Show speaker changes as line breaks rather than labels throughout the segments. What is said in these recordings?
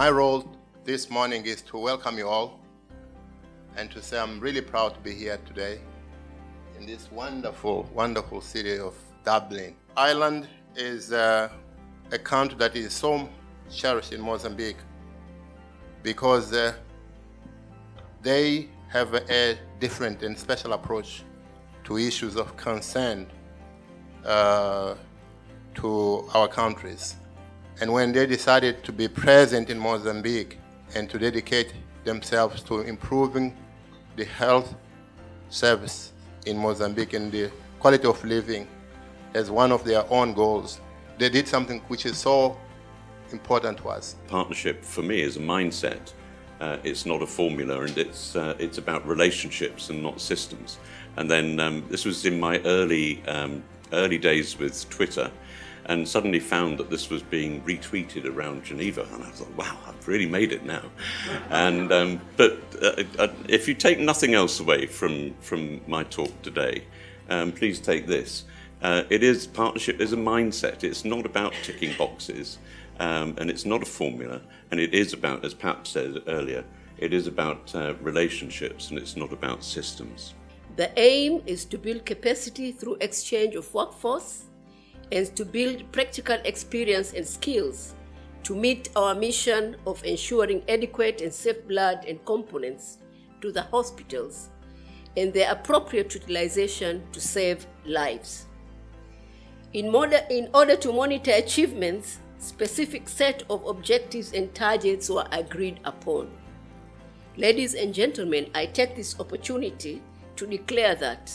My role this morning is to welcome you all and to say I'm really proud to be here today in this wonderful, wonderful city of Dublin. Ireland is uh, a country that is so cherished in Mozambique because uh, they have a different and special approach to issues of concern uh, to our countries. And when they decided to be present in Mozambique and to dedicate themselves to improving the health service in Mozambique and the quality of living as one of their own goals, they did something which is so important to us.
Partnership for me is a mindset. Uh, it's not a formula, and it's uh, it's about relationships and not systems. And then um, this was in my early um, early days with Twitter, and suddenly found that this was being retweeted around Geneva, and I thought, wow, I've really made it now. and um, but uh, uh, if you take nothing else away from from my talk today, um, please take this. Uh, it is partnership is a mindset. It's not about ticking boxes. Um, and it's not a formula, and it is about, as Pat said earlier, it is about uh, relationships and it's not about systems.
The aim is to build capacity through exchange of workforce and to build practical experience and skills to meet our mission of ensuring adequate and safe blood and components to the hospitals and their appropriate utilization to save lives. In order, in order to monitor achievements, specific set of objectives and targets were agreed upon. Ladies and gentlemen, I take this opportunity to declare that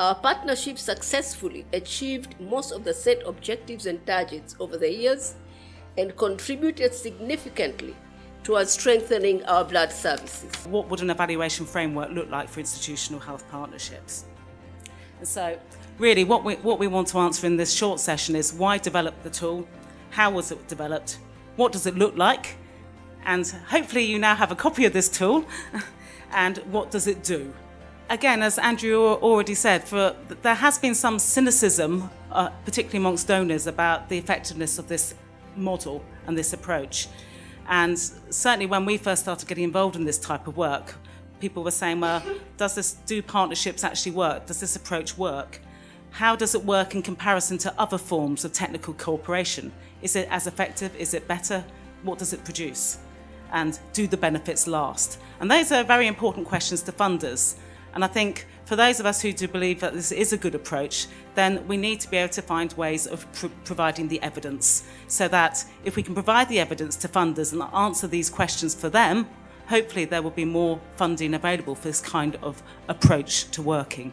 our partnership successfully achieved most of the set objectives and targets over the years and contributed significantly towards strengthening our blood services.
What would an evaluation framework look like for institutional health partnerships? And so, really, what we, what we want to answer in this short session is why develop the tool how was it developed, what does it look like, and hopefully you now have a copy of this tool, and what does it do. Again, as Andrew already said, for, there has been some cynicism, uh, particularly amongst donors, about the effectiveness of this model and this approach. And certainly when we first started getting involved in this type of work, people were saying, well, does this, do partnerships actually work? Does this approach work? How does it work in comparison to other forms of technical cooperation? Is it as effective? Is it better? What does it produce? And do the benefits last? And those are very important questions to funders. And I think for those of us who do believe that this is a good approach, then we need to be able to find ways of pr providing the evidence so that if we can provide the evidence to funders and answer these questions for them, hopefully there will be more funding available for this kind of approach to working.